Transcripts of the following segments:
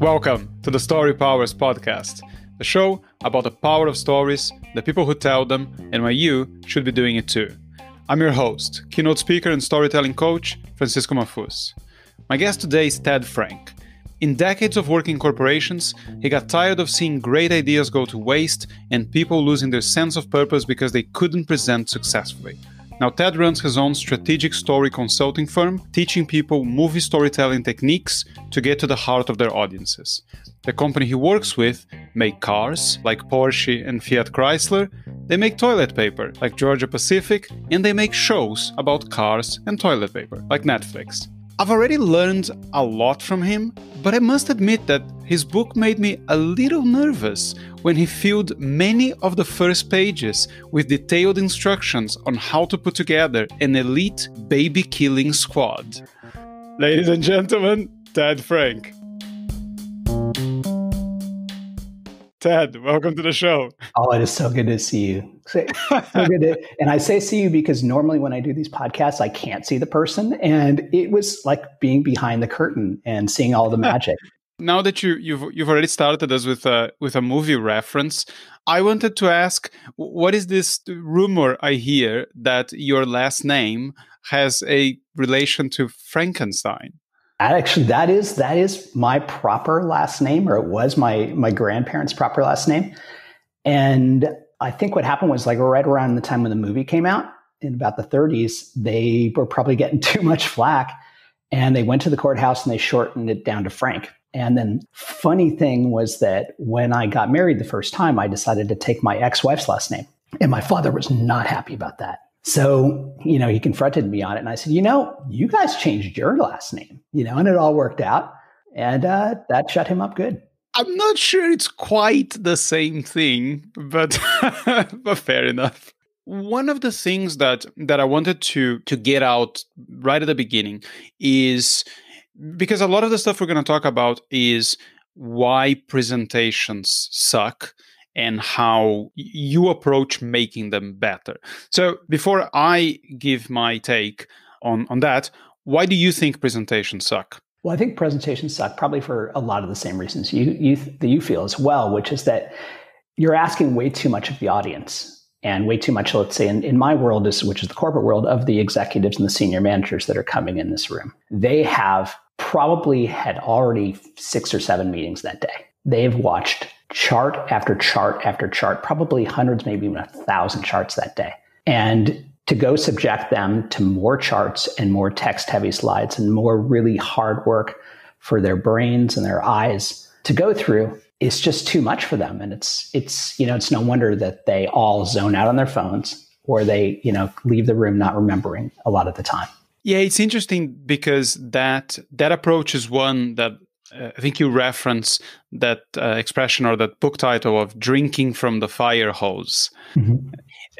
Welcome to the Storypowers podcast, the show about the power of stories, the people who tell them, and why you should be doing it too. I'm your host, keynote speaker and storytelling coach, Francisco Mahfuz. My guest today is Ted Frank. In decades of working corporations, he got tired of seeing great ideas go to waste and people losing their sense of purpose because they couldn't present successfully. Now, Ted runs his own strategic story consulting firm, teaching people movie storytelling techniques to get to the heart of their audiences. The company he works with make cars, like Porsche and Fiat Chrysler, they make toilet paper, like Georgia Pacific, and they make shows about cars and toilet paper, like Netflix. I've already learned a lot from him, but I must admit that his book made me a little nervous when he filled many of the first pages with detailed instructions on how to put together an elite baby killing squad. Ladies and gentlemen, Ted Frank. Ted, welcome to the show. Oh, it is so good to see you. So, good to, and I say see you because normally when I do these podcasts, I can't see the person, and it was like being behind the curtain and seeing all the magic. now that you, you've you've already started us with a with a movie reference, I wanted to ask, what is this rumor I hear that your last name has a relation to Frankenstein? Actually, that is that is my proper last name, or it was my my grandparents' proper last name. And I think what happened was like right around the time when the movie came out in about the 30s, they were probably getting too much flack, and they went to the courthouse and they shortened it down to Frank. And then funny thing was that when I got married the first time, I decided to take my ex-wife's last name, and my father was not happy about that. So, you know, he confronted me on it and I said, you know, you guys changed your last name, you know, and it all worked out. And uh, that shut him up good. I'm not sure it's quite the same thing, but but fair enough. One of the things that that I wanted to to get out right at the beginning is because a lot of the stuff we're going to talk about is why presentations suck and how you approach making them better. So before I give my take on, on that, why do you think presentations suck? Well, I think presentations suck probably for a lot of the same reasons you, you that you feel as well, which is that you're asking way too much of the audience and way too much, let's say, in, in my world, is, which is the corporate world, of the executives and the senior managers that are coming in this room. They have probably had already six or seven meetings that day. They've watched chart after chart after chart, probably hundreds, maybe even a thousand charts that day. And to go subject them to more charts and more text heavy slides and more really hard work for their brains and their eyes to go through is just too much for them. And it's, it's, you know, it's no wonder that they all zone out on their phones or they, you know, leave the room not remembering a lot of the time. Yeah, it's interesting because that that approach is one that uh, I think you reference that uh, expression or that book title of drinking from the fire hose. Mm-hmm.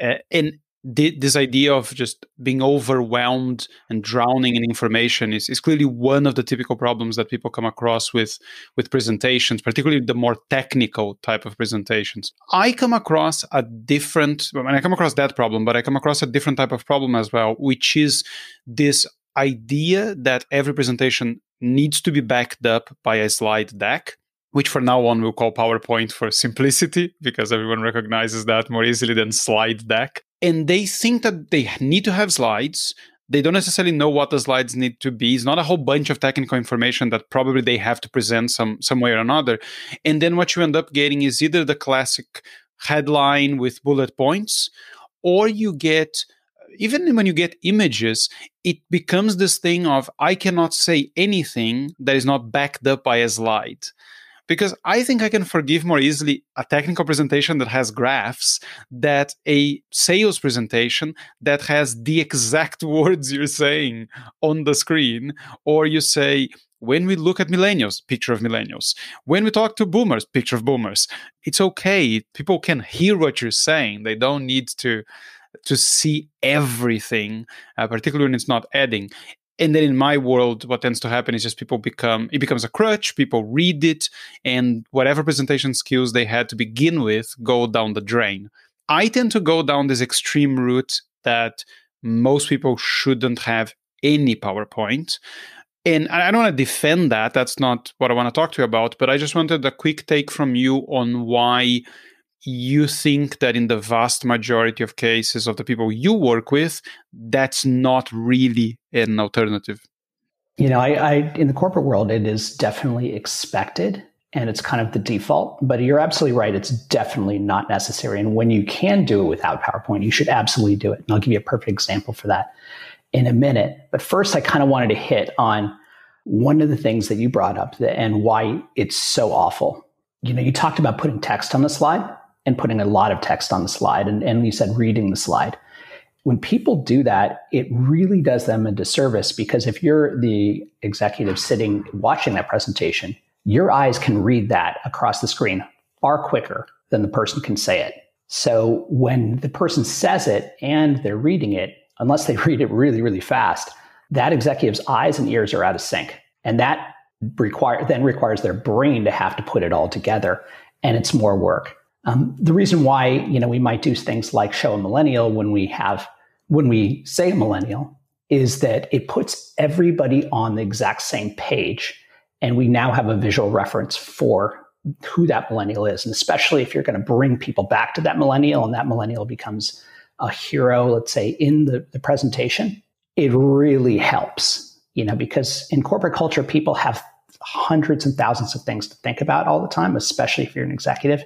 Uh, and th- this idea of just being overwhelmed and drowning in information is, is clearly one of the typical problems that people come across with, with presentations, particularly the more technical type of presentations. I come across a different, I, mean, I come across that problem, but I come across a different type of problem as well, which is this idea that every presentation needs to be backed up by a slide deck, which for now on we'll call PowerPoint for simplicity because everyone recognizes that more easily than slide deck. And they think that they need to have slides. They don't necessarily know what the slides need to be. It's not a whole bunch of technical information that probably they have to present some some way or another. And then what you end up getting is either the classic headline with bullet points, or you get even when you get images, it becomes this thing of I cannot say anything that is not backed up by a slide. Because I think I can forgive more easily a technical presentation that has graphs that a sales presentation that has the exact words you're saying on the screen, or you say, when we look at millennials, picture of millennials. When we talk to boomers, picture of boomers. It's okay. People can hear what you're saying. They don't need to to see everything, uh, particularly when it's not adding. And then in my world, what tends to happen is just people become it becomes a crutch. People read it, and whatever presentation skills they had to begin with go down the drain. I tend to go down this extreme route that most people shouldn't have any PowerPoint. And I don't want to defend that. That's not what I want to talk to you about. But I just wanted a quick take from you on why you think that in the vast majority of cases of the people you work with, that's not really an alternative. You know, I, I in the corporate world, it is definitely expected and it's kind of the default. But you're absolutely right; it's definitely not necessary. And when you can do it without PowerPoint, you should absolutely do it. And I'll give you a perfect example for that in a minute. But first, I kind of wanted to hit on one of the things that you brought up and why it's so awful. You know, you talked about putting text on the slide and putting a lot of text on the slide, and, and you said reading the slide. When people do that, it really does them a disservice because if you're the executive sitting watching that presentation, your eyes can read that across the screen far quicker than the person can say it. So when the person says it and they're reading it, unless they read it really, really fast, that executive's eyes and ears are out of sync. And that require, then requires their brain to have to put it all together. And it's more work. Um, the reason why, you know, we might do things like show a millennial when we have, when we say a millennial is that it puts everybody on the exact same page. And we now have a visual reference for who that millennial is. And especially if you're going to bring people back to that millennial and that millennial becomes a hero, let's say, in the, the presentation, it really helps, you know, because in corporate culture, people have hundreds and thousands of things to think about all the time, especially if you're an executive.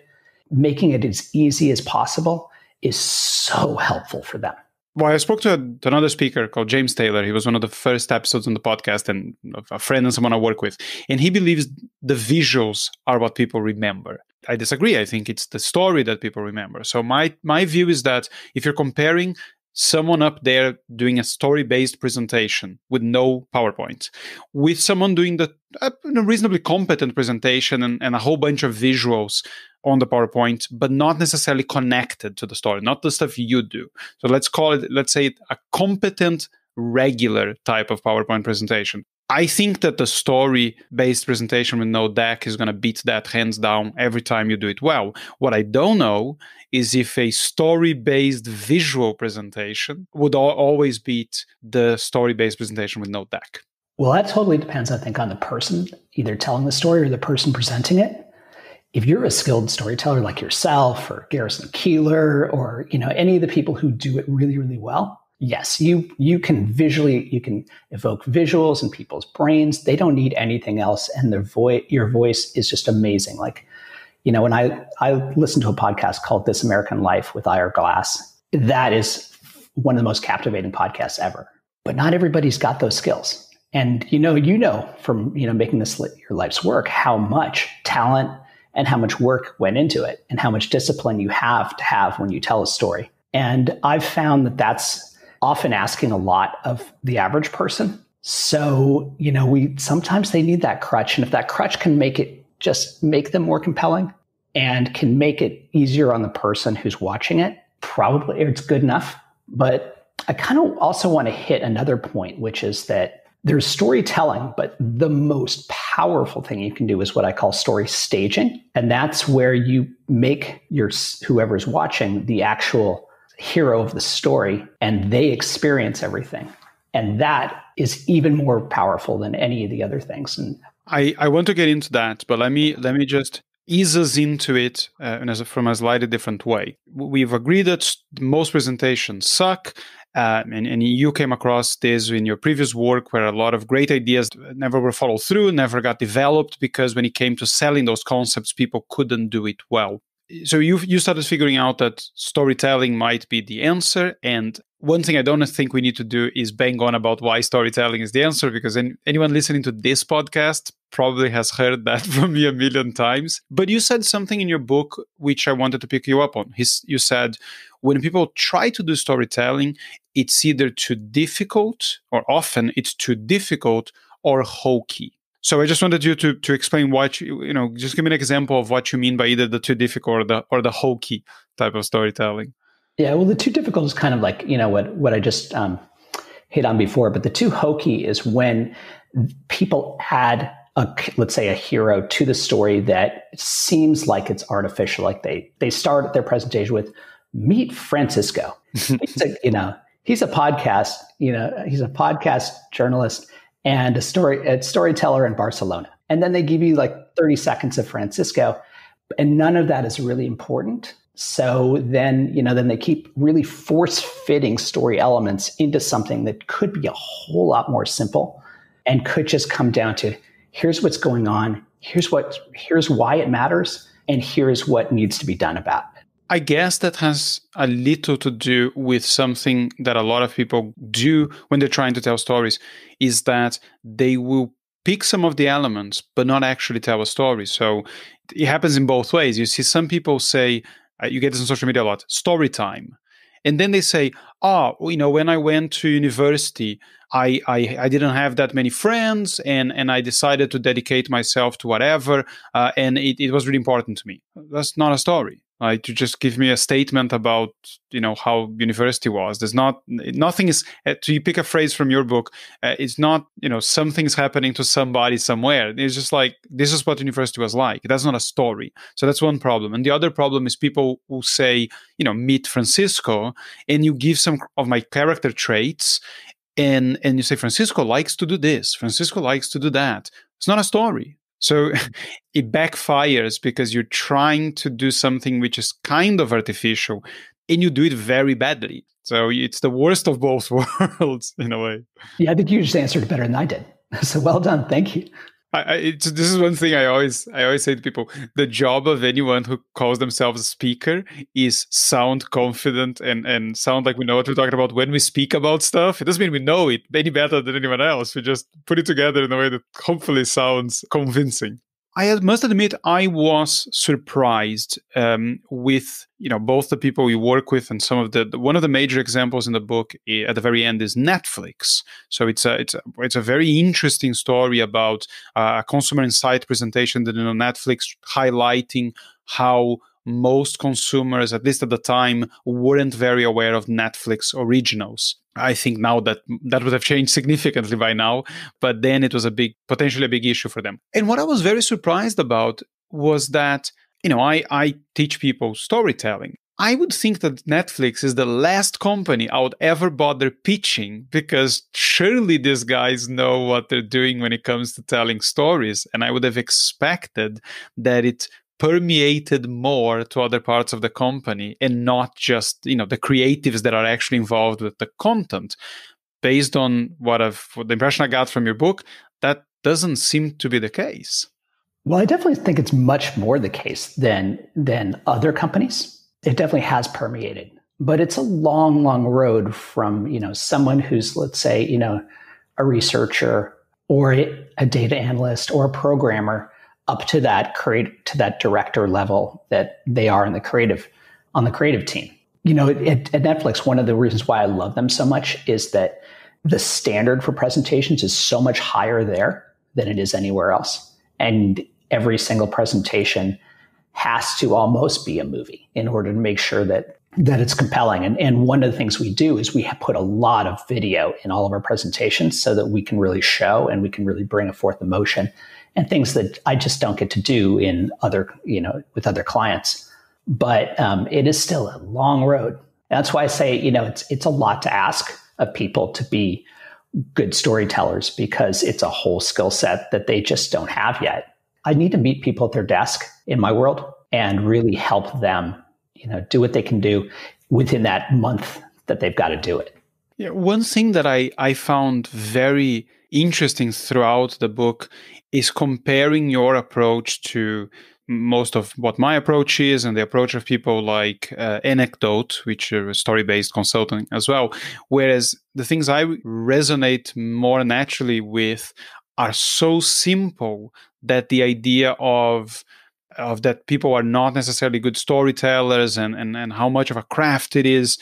Making it as easy as possible is so helpful for them. Well, I spoke to, a, to, another speaker called James Taylor. He was one of the first episodes on the podcast and a friend and someone I work with. And he believes the visuals are what people remember. I disagree. I think it's the story that people remember. So my my view is that if you're comparing someone up there doing a story based presentation with no PowerPoint, with someone doing the uh, a reasonably competent presentation and, and a whole bunch of visuals on the PowerPoint, but not necessarily connected to the story, not the stuff you do. So let's call it, let's say, a competent, regular type of PowerPoint presentation. I think that the story based presentation with no deck is going to beat that hands down every time you do it well. What I don't know is if a story based visual presentation would always beat the story based presentation with no deck. Well, that totally depends, I think, on the person either telling the story or the person presenting it. If you're a skilled storyteller like yourself or Garrison Keillor or you know any of the people who do it really, really well, yes, you you can visually you can evoke visuals in people's brains. They don't need anything else, and their voice your voice is just amazing. Like you know, when I I listened to a podcast called This American Life with Ira Glass, that is one of the most captivating podcasts ever. But not everybody's got those skills. And you know, you know from you know making this your life's work how much talent and how much work went into it, and how much discipline you have to have when you tell a story. And I've found that that's often asking a lot of the average person. So, you know, we sometimes they need that crutch. And if that crutch can make it just make them more compelling and can make it easier on the person who's watching it, probably it's good enough. But I kind of also want to hit another point, which is that there's storytelling, but the most powerful thing you can do is what I call story staging. And that's where you make your whoever's watching the actual hero of the story and they experience everything. And that is even more powerful than any of the other things. And I, I want to get into that, but let me let me just ease us into it uh, a, from a slightly different way. We've agreed that most presentations suck. Uh, and, and, you came across this in your previous work where a lot of great ideas never were followed through, never got developed because when it came to selling those concepts, people couldn't do it well so you you started figuring out that storytelling might be the answer and one thing i don't think we need to do is bang on about why storytelling is the answer because anyone listening to this podcast probably has heard that from me a million times. But you said something in your book which i wanted to pick you up on. You said when people try to do storytelling it's either too difficult or often it's too difficult or hokey so I just wanted you to to explain what you you know just give me an example of what you mean by either the too difficult or the or the hokey type of storytelling. Yeah, well, the too difficult is kind of like you know what what I just um, hit on before, but the too hokey is when people add a let's say a hero to the story that seems like it's artificial. Like they they start their presentation with meet Francisco. a, you know he's a podcast you know he's a podcast journalist and a story a storyteller in Barcelona. And then they give you like 30 seconds of Francisco, and none of that is really important. So then, you know, then they keep really force fitting story elements into something that could be a whole lot more simple and could just come down to here's what's going on, here's what here's why it matters, and here's what needs to be done about it. I guess that has a little to do with something that a lot of people do when they're trying to tell stories is that they will pick some of the elements but not actually tell a story. So it happens in both ways. You see some people say uh, you get this on social media a lot, story time. And then they say, oh, you know, when I went to university, I, I, I didn't have that many friends and, and I decided to dedicate myself to whatever. Uh, and it, it was really important to me. That's not a story like to just give me a statement about you know how university was. There's not nothing is uh, to you pick a phrase from your book uh, it's not you know something's happening to somebody somewhere. It's just like this is what university was like. That's not a story. So that's one problem. And the other problem is people who say you know meet francisco and you give some of my character traits and and you say francisco likes to do this. Francisco likes to do that. It's not a story so it backfires because you're trying to do something which is kind of artificial and you do it very badly. So it's the worst of both worlds in a way. Yeah, I think you just answered better than I did. So well done. Thank you. I, I, this is one thing I always I always say to people: the job of anyone who calls themselves a speaker is sound confident and and sound like we know what we're talking about when we speak about stuff. It doesn't mean we know it any better than anyone else. We just put it together in a way that hopefully sounds convincing. I must admit, I was surprised um, with you know both the people we work with and some of the one of the major examples in the book eh, at the very end is Netflix. So it's a it's a, it's a very interesting story about uh, a consumer insight presentation that you know Netflix highlighting how most consumers, at least at the time, weren't very aware of Netflix originals. I think now that that would have changed significantly by now, but then it was a big, potentially a big issue for them. And what I was very surprised about was that, you know, I, I teach people storytelling. I would think that Netflix is the last company I would ever bother pitching because surely these guys know what they're doing when it comes to telling stories. And I would have expected that it permeated more to other parts of the company and not just you know the creatives that are actually involved with the content. Based on what i've what the impression i got from your book that doesn't seem to be the case. Well i definitely think it's much more the case than than other companies. It definitely has permeated but it's a long long road from you know someone who's let's say you know a researcher or a, a data analyst or a programmer up to that create to that director level that they are in the creative on the creative team. You know, at, at Netflix, one of the reasons why I love them so much is that the standard for presentations is so much higher there than it is anywhere else. And every single presentation has to almost be a movie in order to make sure that that it's compelling. And, and one of the things we do is we put a lot of video in all of our presentations so that we can really show and we can really bring a forth emotion and things that I just don't get to do in other, you know, with other clients. But um, it is still a long road. That's why I say, you know, it's it's a lot to ask of people to be good storytellers because it's a whole skill set that they just don't have yet. I need to meet people at their desk in my world and really help them, you know, do what they can do within that month that they've got to do it. Yeah, one thing that I I found very interesting throughout the book is comparing your approach to most of what my approach is and the approach of people like uh, Anecdote, which are story based consulting as well. Whereas the things I resonate more naturally with are so simple that the idea of of that people are not necessarily good storytellers and, and, and how much of a craft it is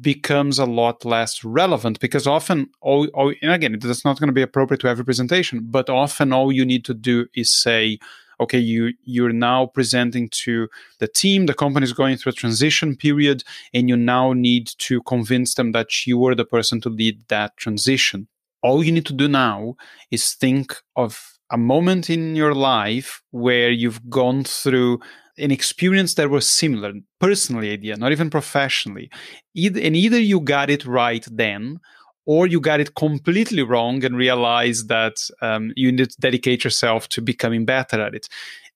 becomes a lot less relevant because often all, all and again it's not going to be appropriate to every presentation but often all you need to do is say okay you you're now presenting to the team the company is going through a transition period and you now need to convince them that you are the person to lead that transition. All you need to do now is think of a moment in your life where you've gone through an experience that was similar, personally idea, not even professionally. Either, and either you got it right then, or you got it completely wrong and realize that um, you need to dedicate yourself to becoming better at it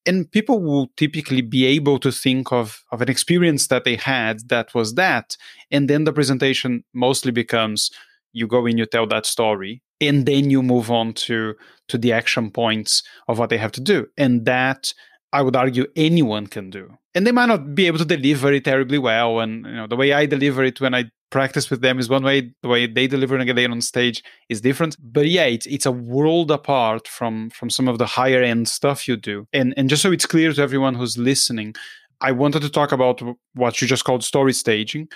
and people will typically be able to think of, of an experience that they had that was that and then the presentation mostly becomes you go in you tell that story and then you move on to to the action points of what they have to do and that i would argue anyone can do. And they might not be able to deliver it terribly well and you know the way i deliver it when i practice with them is one way the way they deliver and get on stage is different. But yeah it's it's a world apart from from some of the higher end stuff you do. And and just so it's clear to everyone who's listening i wanted to talk about what you just called story staging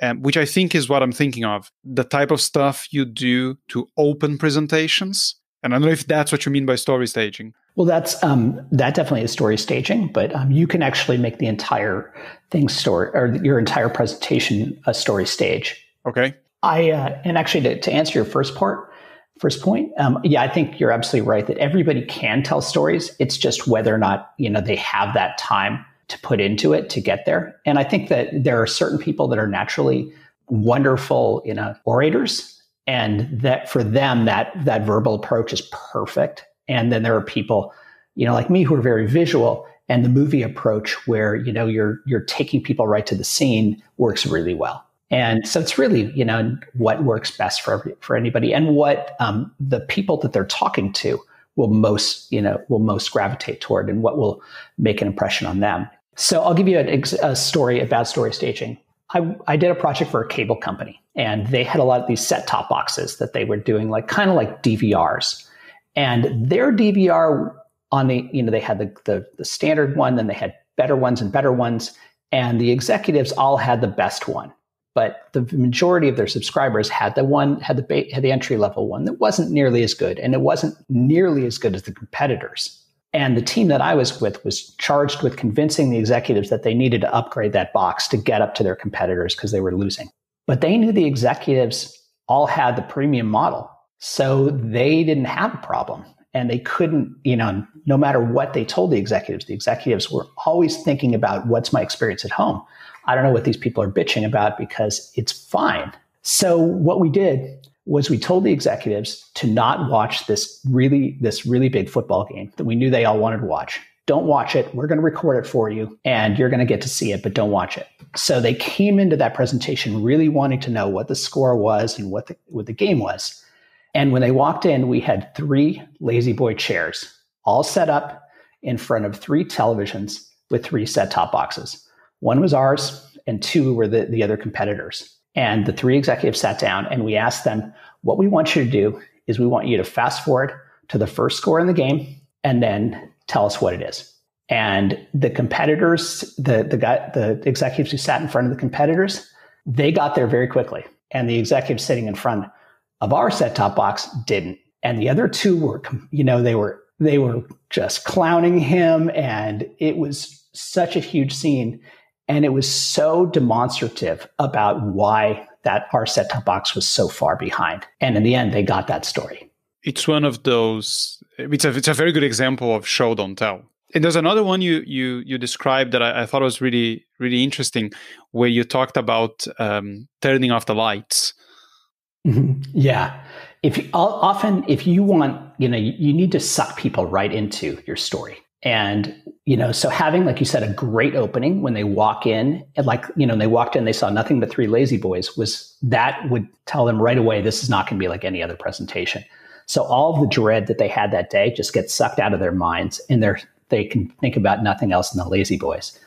um, which i think is what i'm thinking of. The type of stuff you do to open presentations. And i don't know if that's what you mean by story staging well, that's um, that definitely is story staging, but um, you can actually make the entire thing story or your entire presentation a story stage. Okay. I uh, and actually to, to, answer your first part, first point, um, yeah, I think you're absolutely right that everybody can tell stories. It's just whether or not you know they have that time to put into it to get there. And I think that there are certain people that are naturally wonderful, you know, orators, and that for them that that verbal approach is perfect and then there are people, you know, like me who are very visual and the movie approach where, you know, you're you're taking people right to the scene works really well. And so it's really, you know, what works best for for anybody and what um, the people that they're talking to will most, you know, will most gravitate toward and what will make an impression on them. So I'll give you a, a story about story staging. I, I, did a project for a cable company and they had a lot of these set top boxes that they were doing like kind of like DVRs. And their DVR on the, you know, they had the, the, the standard one, then they had better ones and better ones. And the executives all had the best one. But the majority of their subscribers had the one, had the, had the entry level one that wasn't nearly as good. And it wasn't nearly as good as the competitors. And the team that I was with was charged with convincing the executives that they needed to upgrade that box to get up to their competitors because they were losing. But they knew the executives all had the premium model. So they didn't have a problem and they couldn't, you know, no matter what they told the executives, the executives were always thinking about what's my experience at home. I don't know what these people are bitching about because it's fine. So what we did was we told the executives to not watch this really this really big football game that we knew they all wanted to watch. Don't watch it. We're going to record it for you and you're going to get to see it, but don't watch it. So they came into that presentation really wanting to know what the score was and what the, what the game was. And when they walked in, we had three La-Z-Boy chairs all set up in front of three televisions with three set top boxes. One was ours, and two were the, the other competitors. And the three executives sat down and we asked them, What we want you to do is we want you to fast forward to the first score in the game and then tell us what it is. And the competitors, the, the, guy, the executives who sat in front of the competitors, they got there very quickly. And the executives sitting in front of our set top box didn't. And the other two were, you know, they were, they were just clowning him. And it was such a huge scene. And it was so demonstrative about why that our set top box was so far behind. And in the end, they got that story. It's one of those, it's a, it's a very good example of show, don't tell. And there's another one you you you described that I, I thought was really really interesting, where you talked about um, turning off the lights Mm-hmm. Yeah. If often, if you want, you know, you, need to suck people right into your story. And, you know, so having, like you said, a great opening when they walk in, and like, you know, they walked in, they saw nothing but three La-Z-Boys was that would tell them right away, this is not going to be like any other presentation. So all of the dread that they had that day just gets sucked out of their minds and they're, they can think about nothing else than the La-Z-Boys.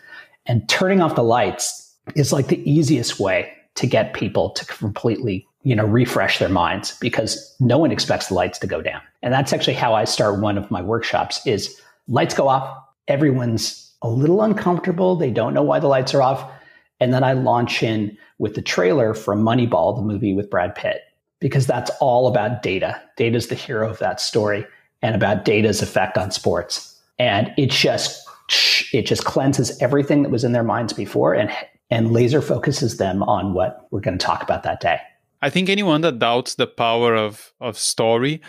And turning off the lights is like the easiest way to get people to completely you know, refresh their minds because no one expects the lights to go down. And that's actually how I start one of my workshops is lights go off. Everyone's a little uncomfortable. They don't know why the lights are off. And then I launch in with the trailer from Moneyball, the movie with Brad Pitt, because that's all about data. Data is the hero of that story and about data's effect on sports. And it just it just cleanses everything that was in their minds before and and laser focuses them on what we're going to talk about that day. I think anyone that doubts the power of of story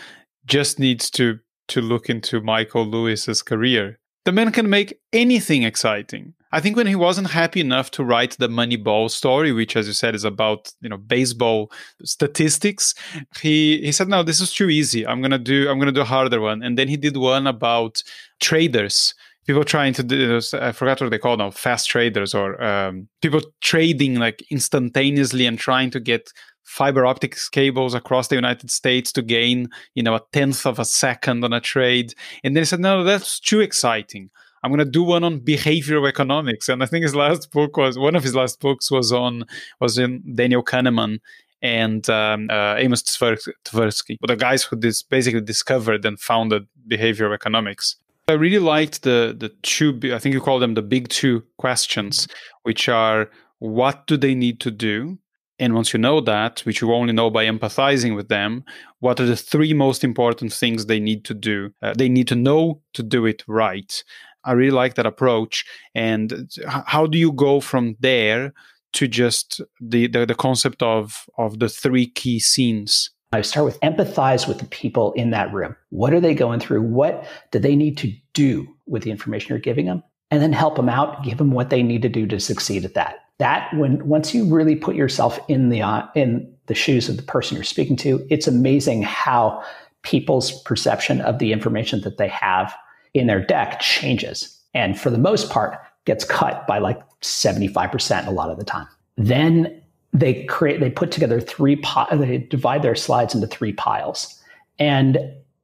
just needs to to look into Michael Lewis's career the man can make anything exciting. I think when he wasn't happy enough to write the Moneyball story, which, as you said, is about you know baseball statistics, he he said, "No, this is too easy. I'm gonna do I'm gonna do a harder one." And then he did one about traders, people trying to do. I forgot what they call them, fast traders, or um, people trading like instantaneously and trying to get fiber optics cables across the United States to gain, you know, a tenth of a second on a trade. And they said, no, that's too exciting. I'm going to do one on behavioral economics. And I think his last book was one of his last books was on was in Daniel Kahneman and um, uh, Amos Tversky, the guys who dis- basically discovered and founded behavioral economics. I really liked the the two. I think you call them the big two questions, which are what do they need to do and once you know that, which you only know by empathizing with them, what are the three most important things they need to do? Uh, they need to know to do it right. I really like that approach. And how do you go from there to just the, the, the concept of, of the three key scenes? I start with empathize with the people in that room. What are they going through? What do they need to do with the information you're giving them? And then help them out, give them what they need to do to succeed at that that when once you really put yourself in the uh, in the shoes of the person you're speaking to, it's amazing how people's perception of the information that they have in their deck changes, and for the most part, gets cut by like seventy five percent a lot of the time. Then they create they put together three pi- they divide their slides into three piles, and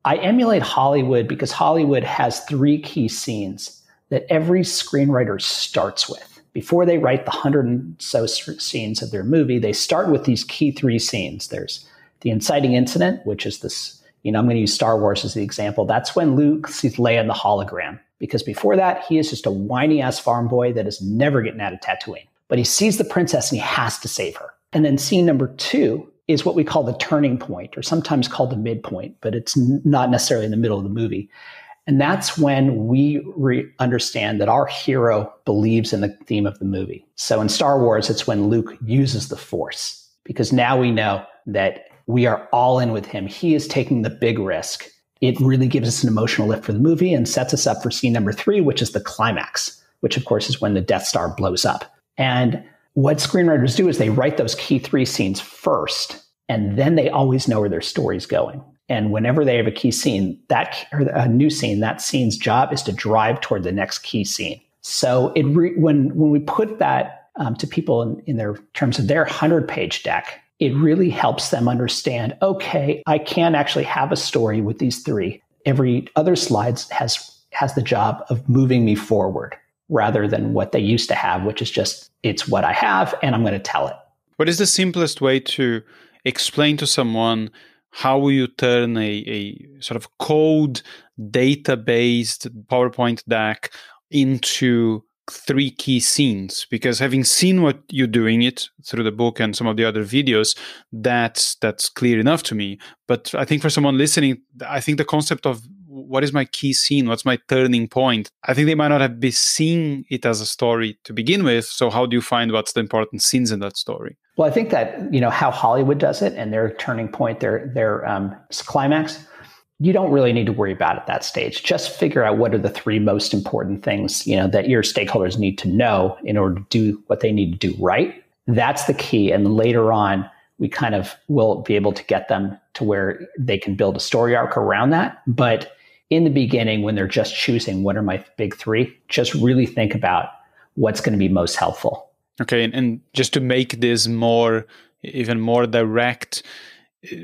I emulate Hollywood because Hollywood has three key scenes that every screenwriter starts with before they write the hundred and so scenes of their movie, they start with these key three scenes. There's the inciting incident, which is this, you know, I'm going to use Star Wars as the example. That's when Luke sees Leia in the hologram. Because before that, he is just a whiny ass farm boy that is never getting out of Tatooine. But he sees the princess and he has to save her. And then scene number two is what we call the turning point, or sometimes called the midpoint, but it's not necessarily in the middle of the movie. And that's when we re- understand that our hero believes in the theme of the movie. So in Star Wars, it's when Luke uses the Force because now we know that we are all in with him. He is taking the big risk. It really gives us an emotional lift for the movie and sets us up for scene number three, which is the climax, which of course is when the Death Star blows up. And what screenwriters do is they write those key three scenes first, and then they always know where their story's going. And whenever they have a key scene, that or a new scene, that scene's job is to drive toward the next key scene. So it re, when when we put that um, to people in, in their terms of their hundred page deck, it really helps them understand. Okay, I can actually have a story with these three. Every other slides has has the job of moving me forward rather than what they used to have, which is just it's what I have and I'm going to tell it. What is the simplest way to explain to someone how will you turn a, a sort of code data based PowerPoint deck into three key scenes? Because having seen what you're doing it through the book and some of the other videos that's that's clear enough to me. But i think for someone listening i think the concept of what is my key scene what's my turning point i think they might not have been seeing it as a story to begin with. So how do you find what's the important scenes in that story well, I think that you know how Hollywood does it and their turning point, their their um, climax. You don't really need to worry about at that stage. Just figure out what are the three most important things you know that your stakeholders need to know in order to do what they need to do right. That's the key. And later on, we kind of will be able to get them to where they can build a story arc around that. But in the beginning, when they're just choosing what are my big three, just really think about what's going to be most helpful Okay, and, and just to make this more, even more direct,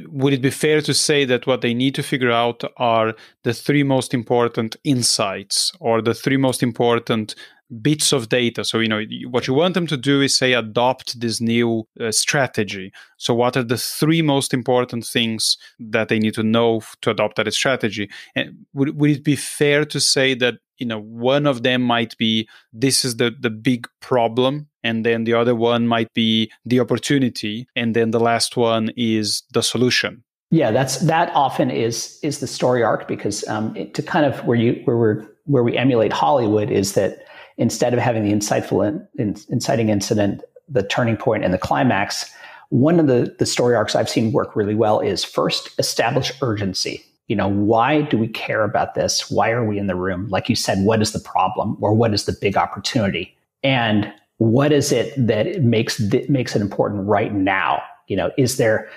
would it be fair to say that what they need to figure out are the three most important insights or the three most important bits of data? So you know what you want them to do is say adopt this new uh, strategy. So what are the three most important things that they need to know to adopt that strategy? And would, would it be fair to say that you know one of them might be this is the the big problem and then the other one might be the opportunity and then the last one is the solution. Yeah that's that often is is the story arc because um, it, to kind of where you where we're where we emulate hollywood is that instead of having the insightful in, in, inciting incident the turning point and the climax one of the the story arcs i've seen work really well is first establish urgency You know, why do we care about this? Why are we in the room? Like you said, what is the problem or what is the big opportunity? And what is it that makes that makes it important right now? You know, is there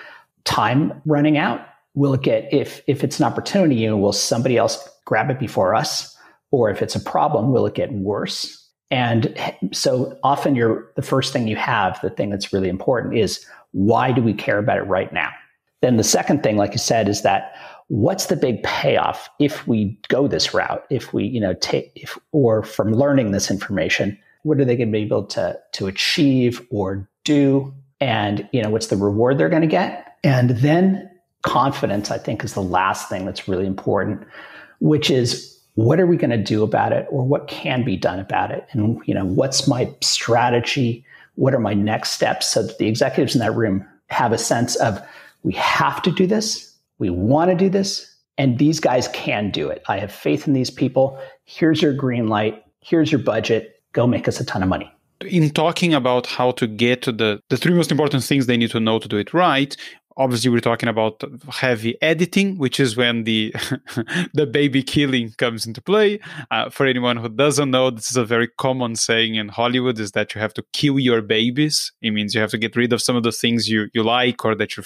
time running out? Will it get if if it's an opportunity, you know, will somebody else grab it before us? Or if it's a problem, will it get worse? And so often you're the first thing you have, the thing that's really important is why do we care about it right now? Then the second thing, like you said, is that what's the big payoff if we go this route? If we, you know, take if or from learning this information, what are they going to be able to to achieve or do? And you know, what's the reward they're going to get? And then confidence, I think, is the last thing that's really important, which is what are we going to do about it or what can be done about it and you know what's my strategy what are my next steps so that the executives in that room have a sense of we have to do this we want to do this and these guys can do it. I have faith in these people. Here's your green light. Here's your budget. Go make us a ton of money. In talking about how to get to the the three most important things they need to know to do it right obviously we're talking about heavy editing which is when the the baby killing comes into play. Uh, for anyone who doesn't know this is a very common saying in hollywood is that you have to kill your babies. It means you have to get rid of some of the things you, you like or that you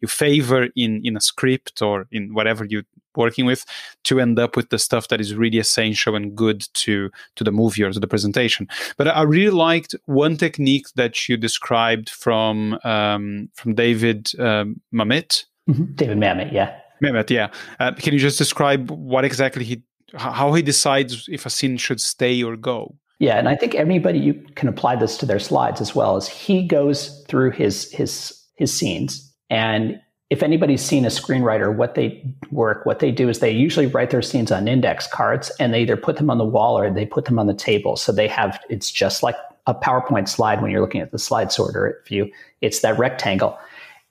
you favor in in a script or in whatever you working with to end up with the stuff that is really essential and good to to the movie or to the presentation. But I really liked one technique that you described from um, from David um, Mamet. Mm-hmm. David Mamet, yeah. Mamet, yeah. Uh, can you just describe what exactly he how he decides if a scene should stay or go? Yeah, and I think anybody you can apply this to their slides as well. As he goes through his his his scenes and if anybody's seen a screenwriter, what they work, what they do is they usually write their scenes on index cards and they either put them on the wall or they put them on the table. So they have, it's just like a PowerPoint slide when you're looking at the slide sorter view. It's that rectangle.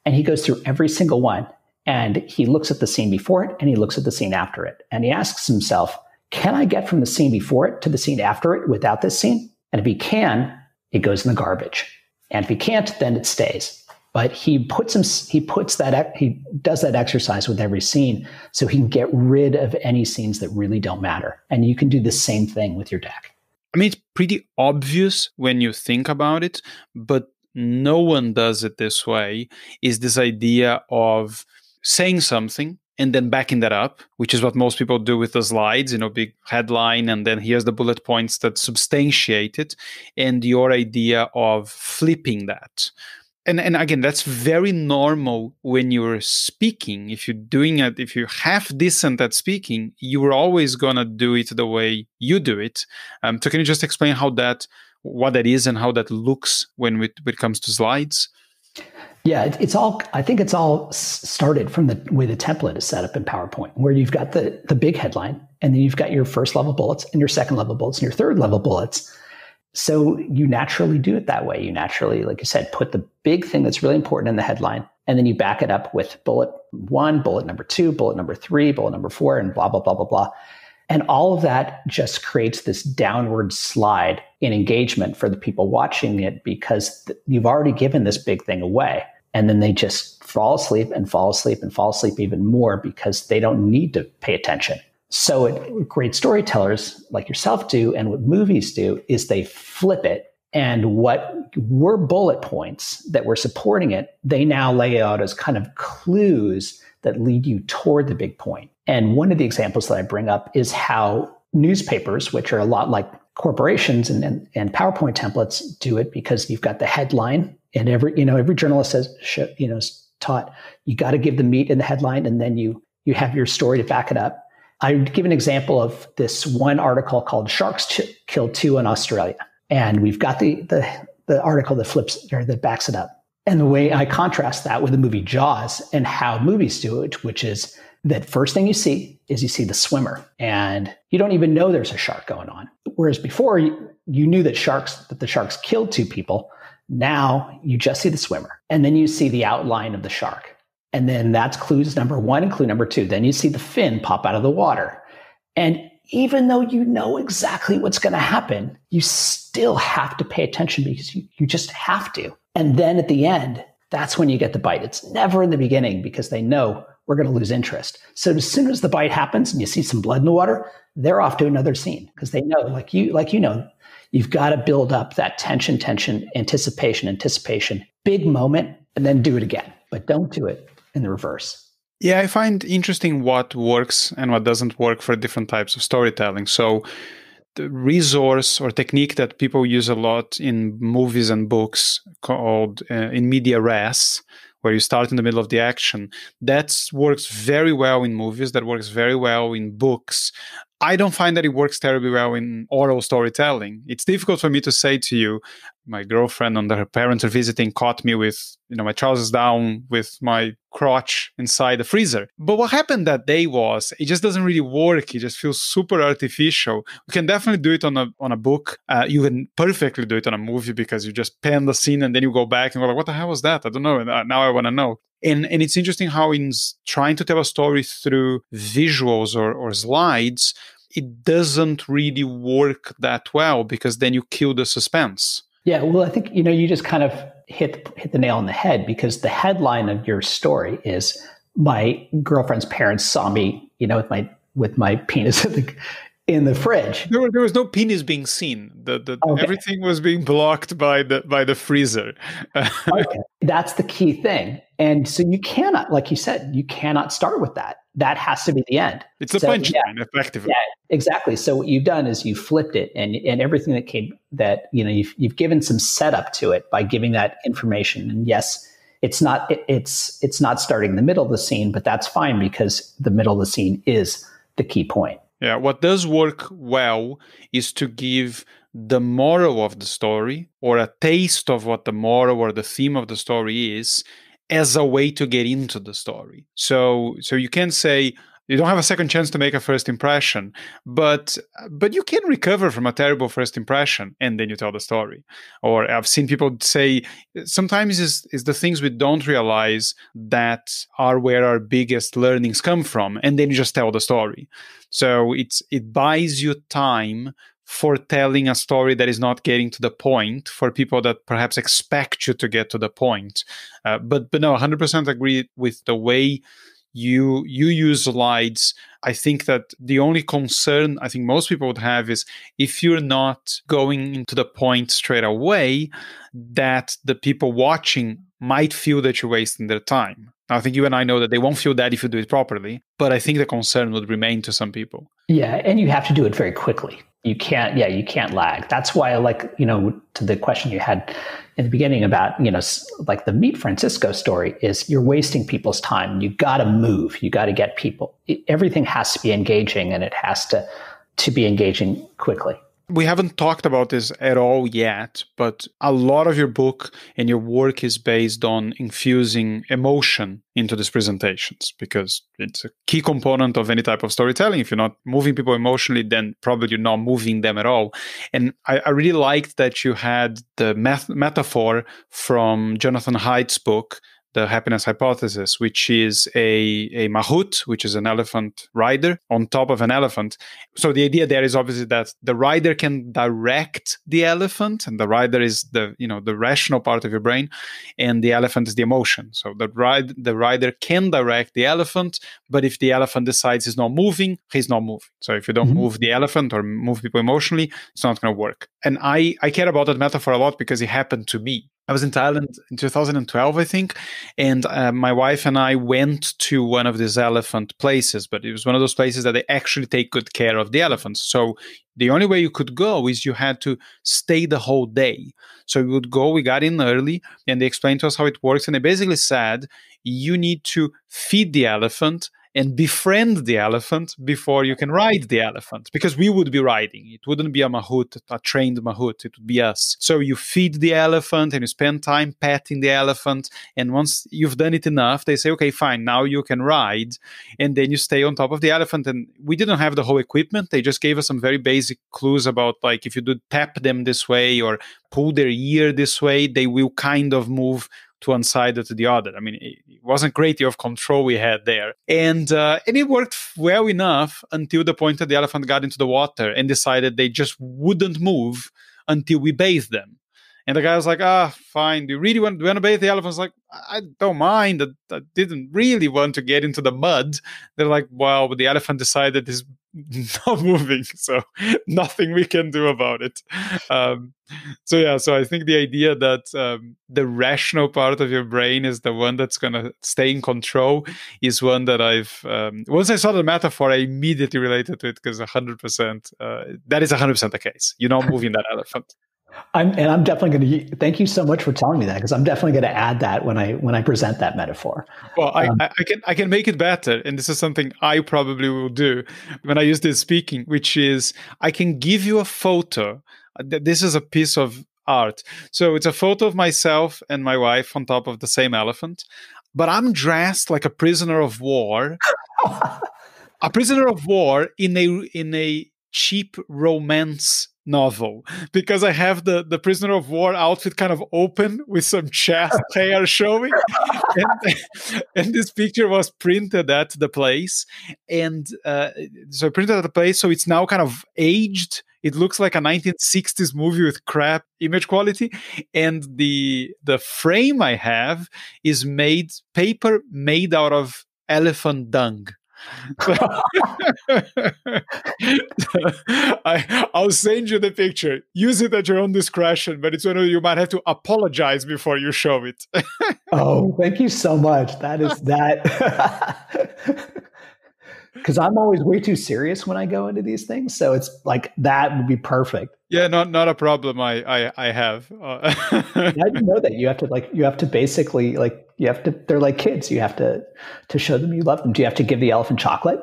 And he goes through every single one and he looks at the scene before it and he looks at the scene after it. And he asks himself, can I get from the scene before it to the scene after it without this scene? And if he can, it goes in the garbage. And if he can't, then it stays but he puts him he puts that he does that exercise with every scene so he can get rid of any scenes that really don't matter. And you can do the same thing with your deck. I mean it's pretty obvious when you think about it but no one does it this way is this idea of saying something and then backing that up, which is what most people do with the slides, you know, big headline, and then here's the bullet points that substantiate it, and your idea of flipping that and and again that's very normal when you're speaking. If you're doing it if you're half decent at speaking you're always gonna do it the way you do it. Um, so can you just explain how that what that is and how that looks when it, when it comes to slides? Yeah it, it's all i think it's all started from the way the template is set up in powerpoint where you've got the the big headline and then you've got your first level bullets and your second level bullets and your third level bullets so you naturally do it that way. You naturally, like you said, put the big thing that's really important in the headline, and then you back it up with bullet one, bullet number two, bullet number three, bullet number four, and blah, blah, blah, blah, blah. And all of that just creates this downward slide in engagement for the people watching it because th- you've already given this big thing away. And then they just fall asleep and fall asleep and fall asleep even more because they don't need to pay attention. So, what great storytellers like yourself do, and what movies do, is they flip it. And what were bullet points that were supporting it, they now lay out as kind of clues that lead you toward the big point. And one of the examples that I bring up is how newspapers, which are a lot like corporations and, and, and PowerPoint templates, do it because you've got the headline, and every you know every journalist says you know taught you got to give the meat in the headline, and then you you have your story to back it up I give an example of this one article called "Sharks Ch- Kill Two in Australia," and we've got the, the the article that flips or that backs it up. And the way I contrast that with the movie Jaws and how movies do it, which is that first thing you see is you see the swimmer, and you don't even know there's a shark going on. Whereas before you, you knew that sharks that the sharks killed two people. Now you just see the swimmer, and then you see the outline of the shark. And then that's clues number one and clue number two. Then you see the fin pop out of the water. And even though you know exactly what's going to happen, you still have to pay attention because you, you just have to. And then at the end, that's when you get the bite. It's never in the beginning because they know we're going to lose interest. So as soon as the bite happens and you see some blood in the water, they're off to another scene because they know, like you, like you know, you've got to build up that tension, tension, anticipation, anticipation, big moment, and then do it again. But don't do it in the reverse. Yeah, I find interesting what works and what doesn't work for different types of storytelling. So the resource or technique that people use a lot in movies and books called uh, in media res where you start in the middle of the action that works very well in movies that works very well in books I don't find that it works terribly well in oral storytelling. It's difficult for me to say to you, my girlfriend and her parents are visiting caught me with, you know, my trousers down with my crotch inside the freezer. But what happened that day was it just doesn't really work. It just feels super artificial. You can definitely do it on a on a book. Uh, you can perfectly do it on a movie because you just pan the scene and then you go back and go like, what the hell was that? I don't know. And uh, now I want to know. And and it's interesting how in trying to tell a story through visuals or, or slides, it doesn't really work that well because then you kill the suspense. Yeah, well, I think you know you just kind of hit hit the nail on the head because the headline of your story is my girlfriend's parents saw me, you know, with my with my penis in the, in the fridge. There, were, there was no penis being seen. The, the okay. everything was being blocked by the by the freezer. okay. That's the key thing. And so you cannot, like you said, you cannot start with that. That has to be the end. It's a so, punchline, yeah, effectively. Yeah, exactly. So what you've done is you flipped it, and and everything that came that you know you've you've given some setup to it by giving that information. And yes, it's not it, it's it's not starting the middle of the scene, but that's fine because the middle of the scene is the key point. Yeah, what does work well is to give the moral of the story or a taste of what the moral or the theme of the story is as a way to get into the story. So so you can say you don't have a second chance to make a first impression, but but you can recover from a terrible first impression and then you tell the story. Or I've seen people say sometimes is is the things we don't realize that are where our biggest learnings come from, and then you just tell the story. So it's it buys you time for telling a story that is not getting to the point for people that perhaps expect you to get to the point. Uh, but but no, 100% agree with the way you you use slides. I think that the only concern I think most people would have is if you're not going into the point straight away, that the people watching might feel that you're wasting their time. I think you and I know that they won't feel that if you do it properly, but I think the concern would remain to some people. Yeah, and you have to do it very quickly. You can't, yeah, you can't lag. That's why like, you know, to the question you had in the beginning about, you know, like the Meet Francisco story is you're wasting people's time. You got to move. You got to get people. Everything has to be engaging and it has to to be engaging quickly. We haven't talked about this at all yet, but a lot of your book and your work is based on infusing emotion into these presentations because it's a key component of any type of storytelling. If you're not moving people emotionally, then probably you're not moving them at all. And I, I really liked that you had the metaphor from Jonathan Haidt's book the happiness hypothesis, which is a, a mahout, which is an elephant rider on top of an elephant. So the idea there is obviously that the rider can direct the elephant, and the rider is the you know the rational part of your brain, and the elephant is the emotion. So the ride the rider can direct the elephant, but if the elephant decides he's not moving, he's not moving. So if you don't mm-hmm. move the elephant or move people emotionally, it's not going to work. And I I care about that metaphor a lot because it happened to me. I was in Thailand in 2012, I think, and uh, my wife and I went to one of these elephant places, but it was one of those places that they actually take good care of the elephants. So the only way you could go is you had to stay the whole day. So we would go, we got in early, and they explained to us how it works. And they basically said, you need to feed the elephant and befriend the elephant before you can ride the elephant because we would be riding. It wouldn't be a mahout a trained mahout. It would be us. So you feed the elephant and you spend time petting the elephant and once you've done it enough they say okay fine now you can ride. And then you stay on top of the elephant. And we didn't have the whole equipment. They just gave us some very basic clues about like if you do tap them this way or pull their ear this way they will kind of move to one side or to the other. I mean, it wasn't great of control we had there, and uh, and it worked well enough until the point that the elephant got into the water and decided they just wouldn't move until we bathed them. And the guy was like, ah, fine. Do you really want, do you want to bathe the elephant? I was like, I don't mind. I, I didn't really want to get into the mud. They're like, well, the elephant decided this not moving so nothing we can do about it. Um, so yeah so i think the idea that um, the rational part of your brain is the one that's going to stay in control is one that i've um, once i saw the metaphor i immediately related to it because 100% uh, that is 100% the case. You're not moving that elephant I'm, and I'm definitely going to thank you so much for telling me that because I'm definitely going to add that when I when I present that metaphor. Well, um, I, I can I can make it better, and this is something I probably will do when I use this speaking, which is I can give you a photo. This is a piece of art. So it's a photo of myself and my wife on top of the same elephant, but I'm dressed like a prisoner of war. a prisoner of war in a in a cheap romance novel because I have the the prisoner of war outfit kind of open with some chest hair showing, and, and, this picture was printed at the place, and uh, so printed at the place, so it's now kind of aged. It looks like a 1960s movie with crap image quality, and the the frame I have is made paper made out of elephant dung. I, I'll send you the picture. Use it at your own discretion, but it's one of you might have to apologize before you show it. oh, thank you so much. That is that. Because I'm always way too serious when I go into these things, so it's like that would be perfect. Yeah, not not a problem. I I, I have. Uh, I didn't know that you have to like you have to basically like you have to. They're like kids. You have to to show them you love them. Do you have to give the elephant chocolate?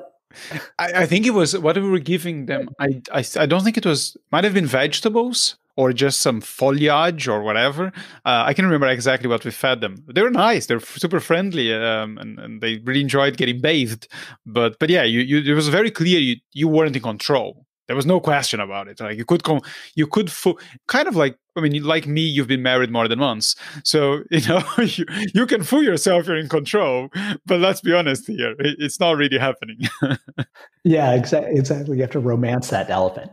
I, I think it was what we were giving them. I, I I don't think it was. Might have been vegetables or just some foliage or whatever. Uh, I can remember exactly what we fed them. They were nice. They're super friendly, um, and, and they really enjoyed getting bathed. But but yeah, you, you it was very clear you you weren't in control. There was no question about it. Like you could come, you could fo- kind of like I mean, like me, you've been married more than once, so you know you, you can fool yourself you're in control. But let's be honest here, it, it's not really happening. yeah, exactly. Exactly. You have to romance that elephant.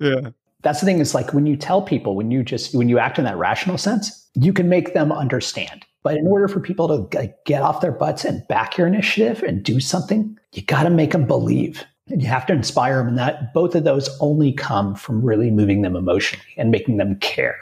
Yeah. That's the thing. Is like when you tell people, when you just when you act in that rational sense, you can make them understand. But in order for people to like, get off their butts and back your initiative and do something, you got to make them believe and you have to inspire them and that both of those only come from really moving them emotionally and making them care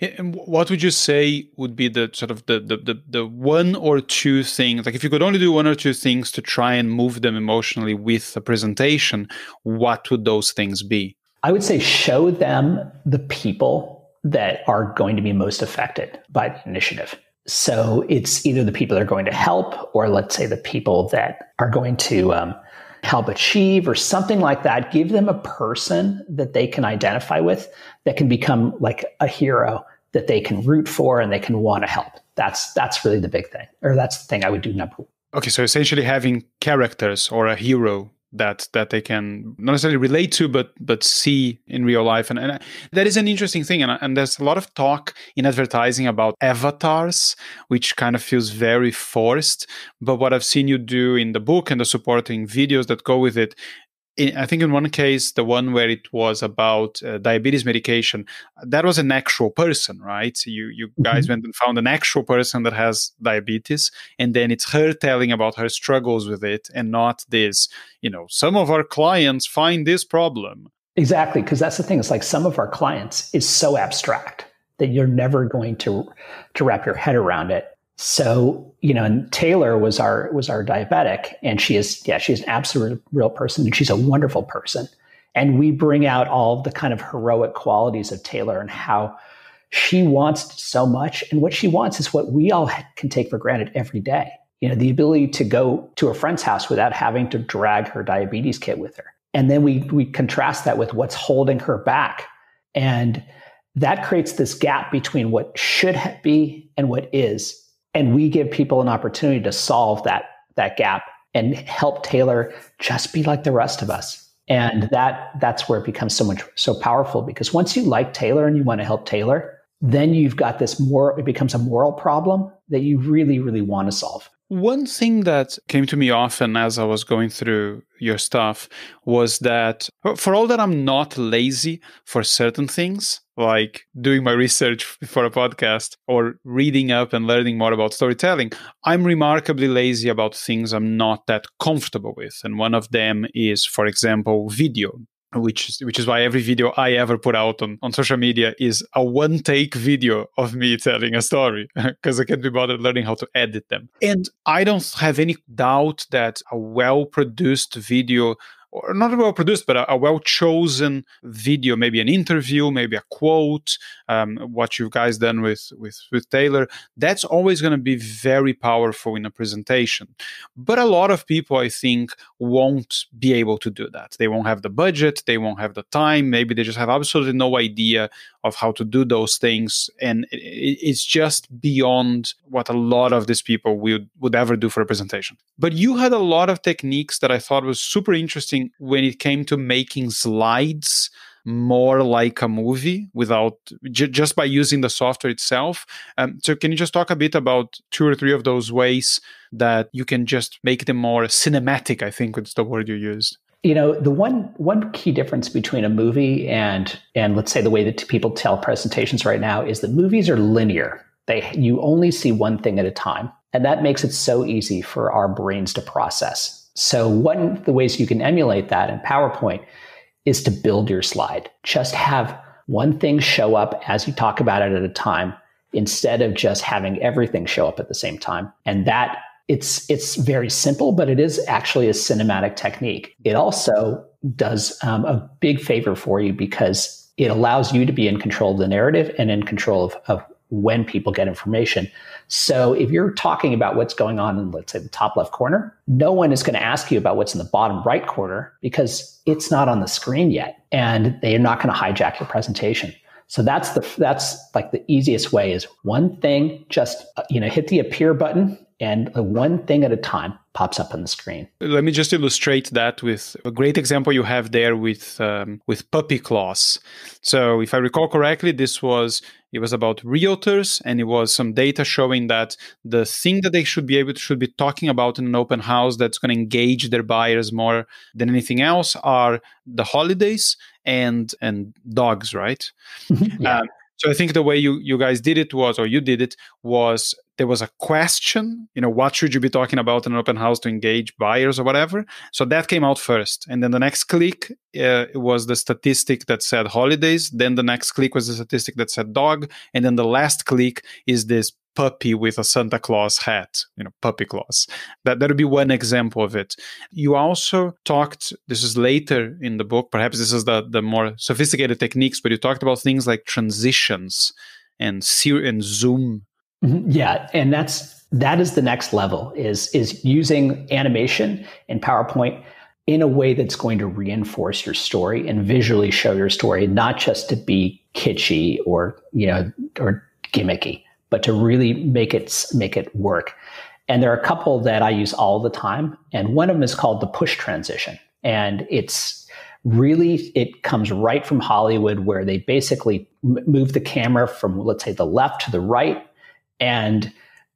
and what would you say would be the sort of the, the, the the one or two things like if you could only do one or two things to try and move them emotionally with a presentation what would those things be i would say show them the people that are going to be most affected by the initiative so it's either the people that are going to help or let's say the people that are going to um, help achieve or something like that. Give them a person that they can identify with that can become like a hero that they can root for and they can want to help. That's that's really the big thing, or that's the thing I would do number one. Okay, so essentially having characters or a hero that that they can not necessarily relate to but but see in real life. And, and that is an interesting thing. And, and there's a lot of talk in advertising about avatars which kind of feels very forced. But what i've seen you do in the book and the supporting videos that go with it I think in one case, the one where it was about uh, diabetes medication, that was an actual person, right? So you you guys mm-hmm. went and found an actual person that has diabetes, and then it's her telling about her struggles with it, and not this. You know, some of our clients find this problem. Exactly, because that's the thing. It's like some of our clients is so abstract that you're never going to to wrap your head around it. So, you know, and Taylor was our was our diabetic, and she is, yeah, she's an absolute real person, and she's a wonderful person. And we bring out all the kind of heroic qualities of Taylor and how she wants so much, and what she wants is what we all can take for granted every day. You know, the ability to go to a friend's house without having to drag her diabetes kit with her. And then we we contrast that with what's holding her back. And that creates this gap between what should be and what is and we give people an opportunity to solve that that gap and help Taylor just be like the rest of us. And that that's where it becomes so much so powerful because once you like Taylor and you want to help Taylor, then you've got this more it becomes a moral problem that you really really want to solve. One thing that came to me often as I was going through your stuff was that for all that I'm not lazy for certain things, like doing my research for a podcast or reading up and learning more about storytelling, I'm remarkably lazy about things I'm not that comfortable with. And one of them is, for example, video which is, which is why every video I ever put out on, on social media is a one take video of me telling a story because I can't be bothered learning how to edit them. And I don't have any doubt that a well produced video or not well produced, but a, a well chosen video, maybe an interview, maybe a quote, um, what you guys done with with with Taylor. That's always going to be very powerful in a presentation. But a lot of people, I think, won't be able to do that. They won't have the budget, they won't have the time. Maybe they just have absolutely no idea of how to do those things, and it, it's just beyond what a lot of these people would would ever do for a presentation. But you had a lot of techniques that I thought was super interesting when it came to making slides more like a movie without j- just by using the software itself. Um, so, can you just talk a bit about two or three of those ways that you can just make them more cinematic? I think is the word you used. You know, the one one key difference between a movie and and let's say the way that people tell presentations right now is that movies are linear. They you only see one thing at a time, and that makes it so easy for our brains to process. So one of the ways you can emulate that in PowerPoint is to build your slide. Just have one thing show up as you talk about it at a time instead of just having everything show up at the same time. And that it's it's very simple, but it is actually a cinematic technique. It also does um, a big favor for you because it allows you to be in control of the narrative and in control of, of when people get information. So if you're talking about what's going on in, let's say, the top left corner, no one is going to ask you about what's in the bottom right corner because it's not on the screen yet, and they're not going to hijack your presentation. So that's the that's like the easiest way is one thing, just uh, you know, hit the appear button and one thing at a time pops up on the screen. Let me just illustrate that with a great example you have there with um, with puppy claws. So, if I recall correctly, this was it was about realtors, and it was some data showing that the thing that they should be able to should be talking about in an open house that's going to engage their buyers more than anything else are the holidays and and dogs, right? Yeah. Um, so I think the way you you guys did it was, or you did it was there was a question, you know, what should you be talking about in an open house to engage buyers or whatever. So that came out first, and then the next click uh, was the statistic that said holidays. Then the next click was the statistic that said dog, and then the last click is this puppy with a Santa Claus hat, you know, puppy claws. That that would be one example of it. You also talked. This is later in the book. Perhaps this is the the more sophisticated techniques, but you talked about things like transitions and ser- and zoom. Mm-hmm. Yeah, and that's that is the next level. Is is using animation in PowerPoint in a way that's going to reinforce your story and visually show your story, not just to be kitschy or you know or gimmicky but to really make it make it work. And there are a couple that I use all the time, and one of them is called the push transition, and it's really it comes right from Hollywood, where they basically move the camera from let's say the left to the right, and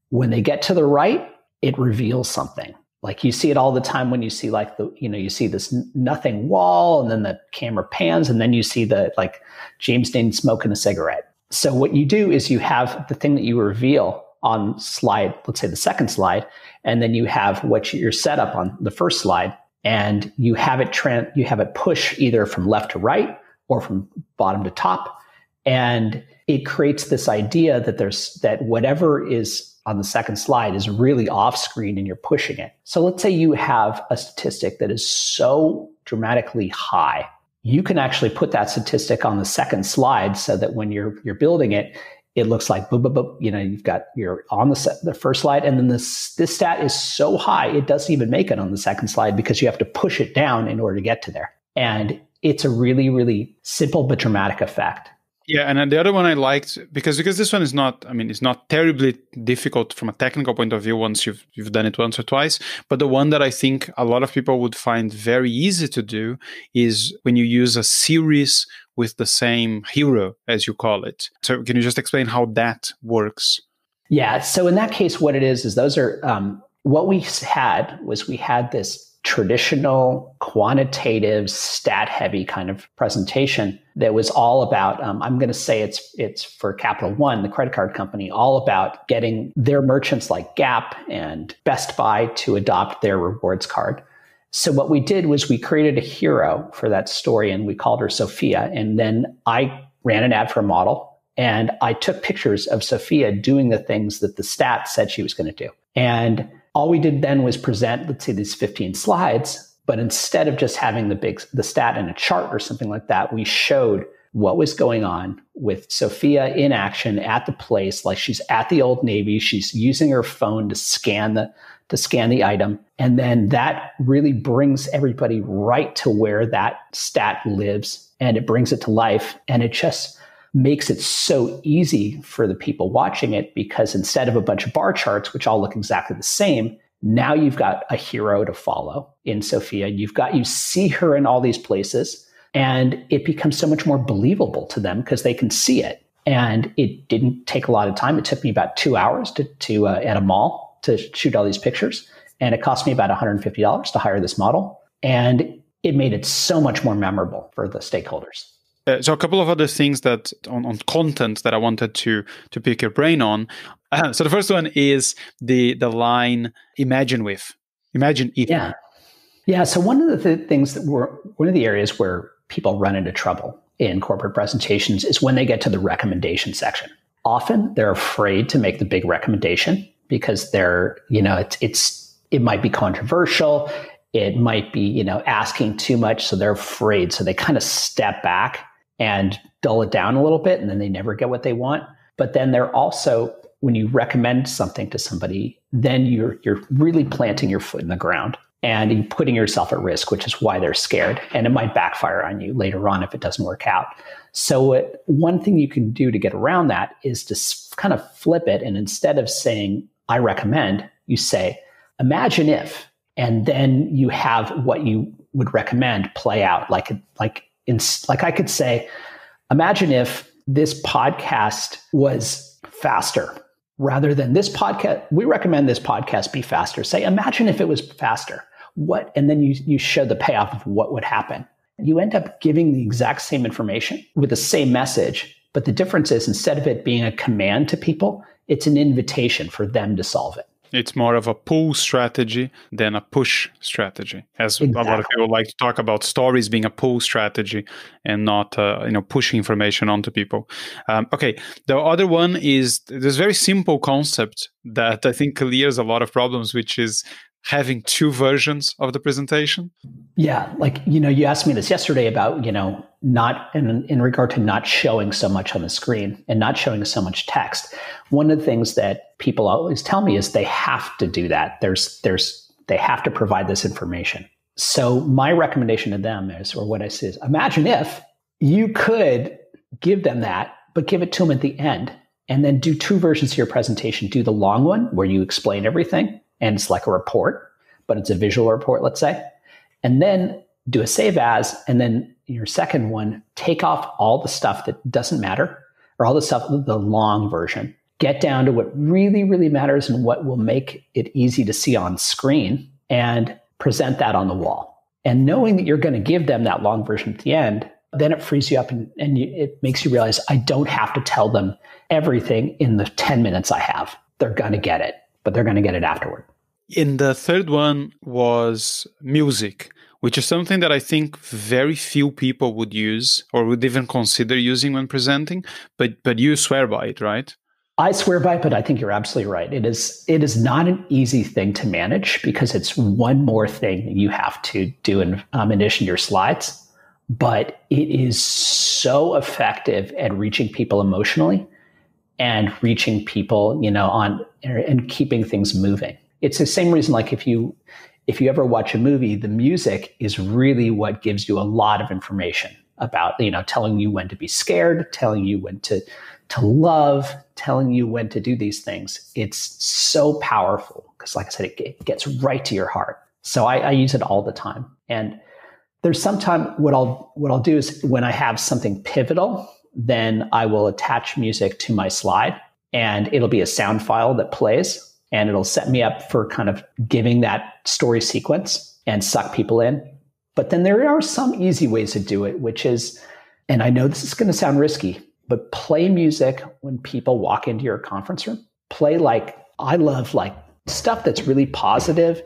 when they get to the right, it reveals something. Like you see it all the time when you see like the you know you see this nothing wall, and then the camera pans, and then you see the like James Dean smoking a cigarette so what you do is you have the thing that you reveal on slide, let's say the second slide, and then you have what you're set up on the first slide, and you have it tra- you have it push either from left to right or from bottom to top, and it creates this idea that there's that whatever is on the second slide is really off screen and you're pushing it. So let's say you have a statistic that is so dramatically high you can actually put that statistic on the second slide so that when you're you're building it it looks like boop, boop, boop, you know you've got you're on the set, the first slide. And then this this stat is so high it doesn't even make it on the second slide because you have to push it down in order to get to there. And it's a really really simple but dramatic effect yeah, and the other one I liked because because this one is not I mean it's not terribly difficult from a technical point of view once you've you've done it once or twice, but the one that I think a lot of people would find very easy to do is when you use a series with the same hero as you call it. So can you just explain how that works? Yeah, so in that case what it is is those are um, what we had was we had this traditional, quantitative, stat heavy kind of presentation that was all about. Um, I'm going to say it's it's for Capital One, the credit card company, all about getting their merchants like Gap and Best Buy to adopt their rewards card. So what we did was we created a hero for that story, and we called her Sophia. And then I ran an ad for a model, and I took pictures of Sophia doing the things that the stat said she was going to do. And all we did then was present, let's say, these 15 slides. But instead of just having the big the stat in a chart or something like that, we showed what was going on with Sophia in action at the place, like she's at the Old Navy, she's using her phone to scan the to scan the item, and then that really brings everybody right to where that stat lives, and it brings it to life, and it just makes it so easy for the people watching it because instead of a bunch of bar charts, which all look exactly the same, now you've got a hero to follow in Sophia. You've got, you see her in all these places and it becomes so much more believable to them because they can see it. And it didn't take a lot of time. It took me about two hours to, to uh, at a mall to shoot all these pictures. And it cost me about $150 to hire this model. And it made it so much more memorable for the stakeholders. Uh, so a couple of other things that on, on content that I wanted to to pick your brain on. Uh, so the first one is the the line "Imagine with," imagine if. Yeah, yeah. So one of the th- things that were one of the areas where people run into trouble in corporate presentations is when they get to the recommendation section. Often they're afraid to make the big recommendation because they're you know it's it's it might be controversial. It might be you know asking too much, so they're afraid. So they kind of step back and dull it down a little bit and then they never get what they want. But then they're also, when you recommend something to somebody, then you're, you're really planting your foot in the ground and you're putting yourself at risk, which is why they're scared. And it might backfire on you later on if it doesn't work out. So, one thing you can do to get around that is to kind of flip it. And instead of saying, I recommend, you say, imagine if, and then you have what you would recommend play out like, like in, like I could say, imagine if this podcast was faster rather than this podcast. We recommend this podcast be faster. Say, imagine if it was faster. What? And then you, you show the payoff of what would happen. You end up giving the exact same information with the same message. But the difference is instead of it being a command to people, it's an invitation for them to solve it. It's more of a pull strategy than a push strategy, as exactly. a lot of people like to talk about stories being a pull strategy and not, uh, you know, pushing information onto people. Um, okay, the other one is this very simple concept that I think clears a lot of problems, which is having two versions of the presentation? Yeah, like you know, you asked me this yesterday about you know not in in regard to not showing so much on the screen and not showing so much text. One of the things that people always tell me is they have to do that. There's there's they have to provide this information. So my recommendation to them is, or what I say is, imagine if you could give them that, but give it to them at the end, and then do two versions of your presentation. Do the long one where you explain everything, and it's like a report, but it's a visual report, let's say. And then do a save as, and then your second one, take off all the stuff that doesn't matter or all the stuff, the long version. Get down to what really, really matters and what will make it easy to see on screen and present that on the wall. And knowing that you're going to give them that long version at the end, then it frees you up and, and you, it makes you realize I don't have to tell them everything in the 10 minutes I have. They're going to get it, but they're going to get it afterward. In the third one was music, which is something that I think very few people would use or would even consider using when presenting, but but you swear by it, right? I swear by it, but I think you're absolutely right. It is it is not an easy thing to manage because it's one more thing you have to do in, um, addition to your slides. But it is so effective at reaching people emotionally and reaching people, you know, on and keeping things moving it's the same reason like if you if you ever watch a movie the music is really what gives you a lot of information about you know telling you when to be scared telling you when to to love telling you when to do these things. It's so powerful because like i said it, it, gets right to your heart. So I, I use it all the time. And there's sometimes what i'll what i'll do is when i have something pivotal then i will attach music to my slide and it'll be a sound file that plays and it'll set me up for kind of giving that story sequence. and suck people in. But then there are some easy ways to do it, which is, and I know this is going to sound risky, but play music when people walk into your conference room. Play like, I love like stuff that's really positive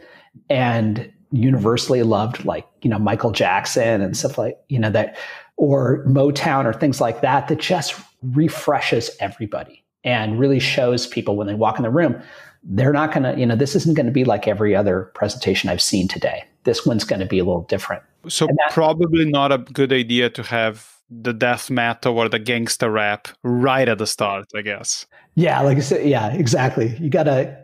and universally loved, like, you know, Michael Jackson and stuff like, you know, that, or Motown or things like that, that just refreshes everybody and really shows people when they walk in the room, they're not going to, you know, this isn't going to be like every other presentation I've seen today. This one's going to be a little different. So, that, probably not a good idea to have the death metal or the gangster rap right at the start, I guess. Yeah, like I said, yeah, exactly. You got to,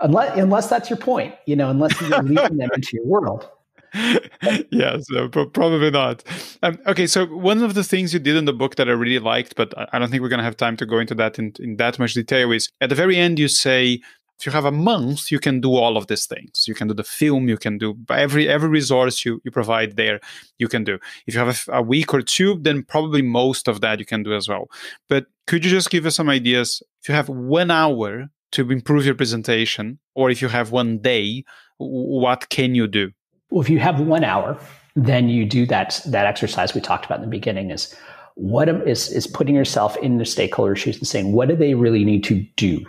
unless unless that's your point, you know, unless you're leading them into your world. yeah, so probably not. Um, okay, so one of the things you did in the book that I really liked, but I don't think we're going to have time to go into that in, in that much detail, is at the very end you say if you have a month, you can do all of these things. You can do the film, you can do every every resource you, you provide there, you can do. If you have a, a week or two, then probably most of that you can do as well. But could you just give us some ideas? If you have one hour to improve your presentation, or if you have one day, what can you do? Well, if you have one hour, then you do that that exercise we talked about in the beginning is what is is putting yourself in the stakeholder shoes and saying what do they really need to do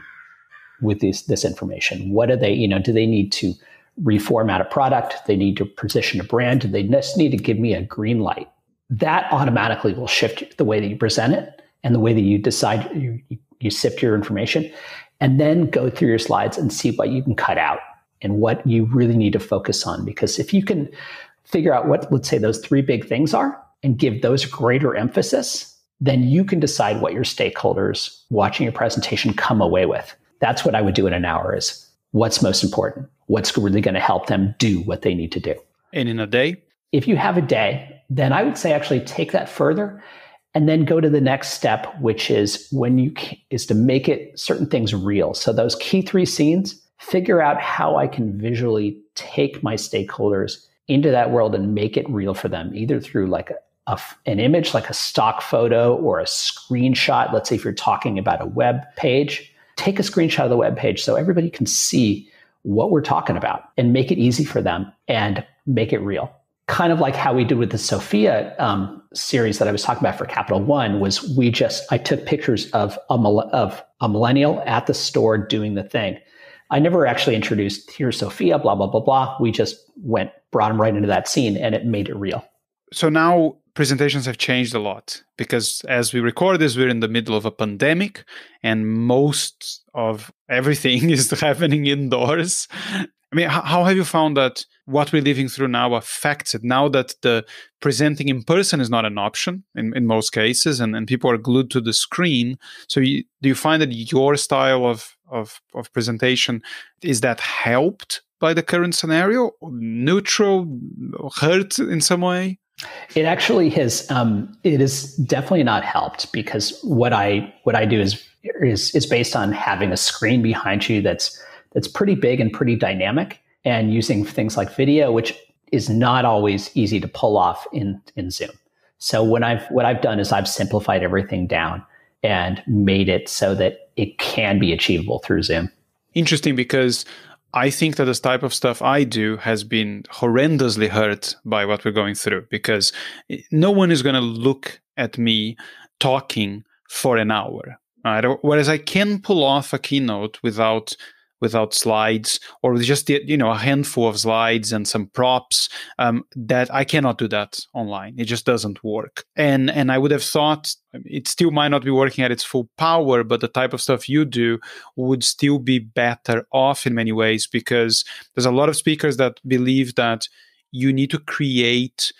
with this this information? What do they you know do they need to reformat a product? They need to position a brand? Do they just need to give me a green light? That automatically will shift the way that you present it and the way that you decide you, you sift your information, and then go through your slides and see what you can cut out and what you really need to focus on. Because if you can figure out what, let's say, those three big things are and give those greater emphasis, then you can decide what your stakeholders watching your presentation come away with. That's what I would do in an hour is what's most important, what's really going to help them do what they need to do. And in a day? If you have a day, then I would say actually take that further and then go to the next step, which is when you is to make it certain things real. So those key three scenes, figure out how I can visually take my stakeholders into that world and make it real for them, either through like a, a, an image, like a stock photo or a screenshot. Let's say if you're talking about a web page, take a screenshot of the web page so everybody can see what we're talking about and make it easy for them and make it real. Kind of like how we did with the Sophia um, series that I was talking about for Capital One was we just I took pictures of a of a millennial at the store doing the thing I never actually introduced here's Sophia, blah, blah, blah, blah. We just went, brought him right into that scene and it made it real. So now presentations have changed a lot because as we record this, we're in the middle of a pandemic and most of everything is happening indoors. I mean, how have you found that what we're living through now affects it now that the presenting in person is not an option in, in most cases and, and people are glued to the screen? So, you, do you find that your style of of, of presentation is that helped by the current scenario neutral hurt in some way it actually has um, it is definitely not helped because what i what i do is is is based on having a screen behind you that's that's pretty big and pretty dynamic and using things like video which is not always easy to pull off in in zoom so what i've what i've done is i've simplified everything down and made it so that it can be achievable through Zoom. Interesting because I think that this type of stuff I do has been horrendously hurt by what we're going through because no one is going to look at me talking for an hour. Right? Whereas I can pull off a keynote without without slides or with just you know a handful of slides and some props um, that i cannot do that online. It just doesn't work. And and i would have thought it still might not be working at its full power but the type of stuff you do would still be better off in many ways because there's a lot of speakers that believe that you need to create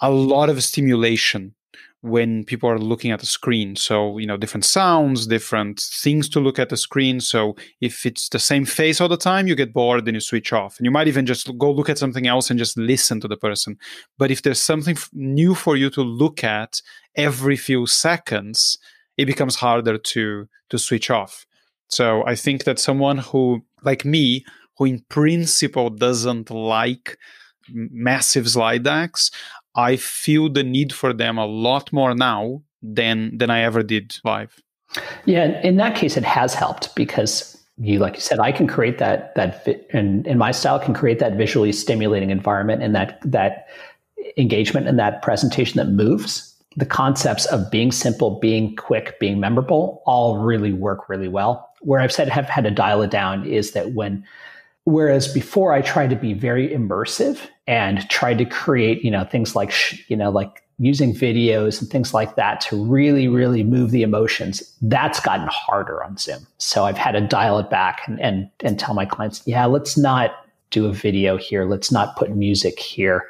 a lot of stimulation when people are looking at the screen. So, you know, different sounds, different things to look at the screen. So, if it's the same face all the time, you get bored and you switch off. And you might even just go look at something else and just listen to the person. But if there's something new for you to look at every few seconds, it becomes harder to to switch off. So, I think that someone who like me, who in principle doesn't like massive slide decks, I feel the need for them a lot more now than than I ever did live. Yeah, in that case, it has helped because you like you said i can create that that and in my style can create that visually stimulating environment and that that engagement and that presentation that moves the concepts of being simple being quick being memorable all really work really well where i've said have had to dial it down is that when whereas before i tried to be very immersive and tried to create you know things like you know like using videos and things like that to really, really move the emotions, that's gotten harder on Zoom. So I've had to dial it back and, and, and tell my clients, yeah, let's not do a video here. Let's not put music here.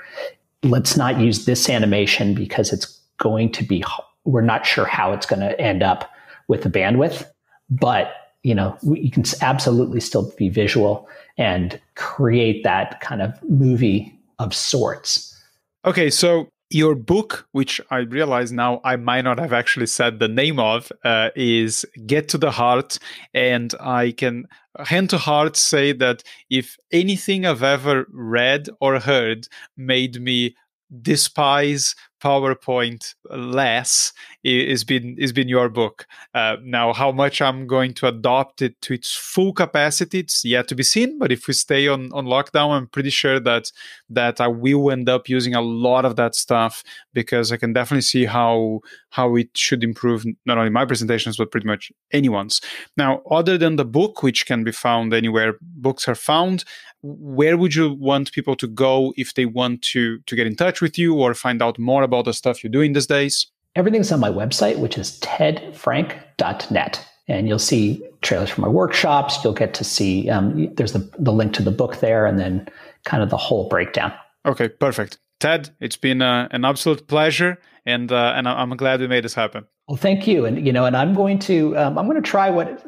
Let's not use this animation because it's going to be, we're not sure how it's going to end up with the bandwidth. But, you know, you can absolutely still be visual and create that kind of movie of sorts. Okay, so your book, which I realize now I might not have actually said the name of, uh, is Get to the Heart. And I can hand to heart say that if anything I've ever read or heard made me despise PowerPoint less is been is been your book. Uh, now, how much I'm going to adopt it to its full capacity, it's yet to be seen. But if we stay on on lockdown, I'm pretty sure that that I will end up using a lot of that stuff because I can definitely see how how it should improve not only my presentations but pretty much anyone's. Now, other than the book, which can be found anywhere books are found, where would you want people to go if they want to to get in touch with you or find out more about the stuff you're doing these days? Everything's on my website, which is tedfrank.net. And you'll see trailers for my workshops. You'll get to see, um, there's the, the link to the book there, and then kind of the whole breakdown. Okay, perfect. Ted, it's been uh, an absolute pleasure, and uh, and I'm glad we made this happen. Well, thank you, and you know, and I'm going to um, I'm going to try what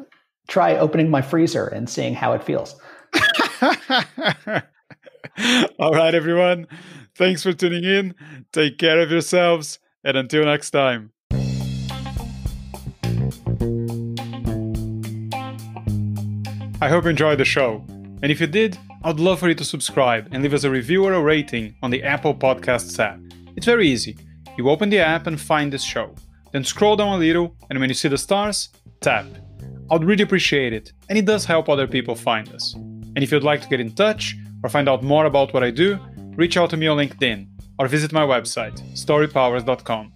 try opening my freezer and seeing how it feels. All right, everyone. Thanks for tuning in. Take care of yourselves. And until next time. I hope you enjoyed the show. And if you did, I'd love for you to subscribe and leave us a review or a rating on the Apple Podcasts app. It's very easy. You open the app and find this show. Then scroll down a little, and when you see the stars, tap. I'd really appreciate it, and it does help other people find us. And if you'd like to get in touch or find out more about what I do, reach out to me on LinkedIn or visit my website, storypowers.com.